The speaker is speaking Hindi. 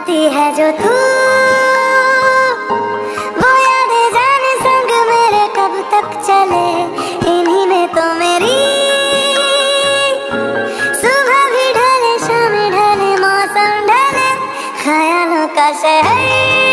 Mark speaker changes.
Speaker 1: आती है जो तू। वो याद जाने संग मेरे कब तक चले। इन्हीं में तो मेरी सुबह भी ढले, शाम ढले, मौसम ढले, ख्यालों का शहर।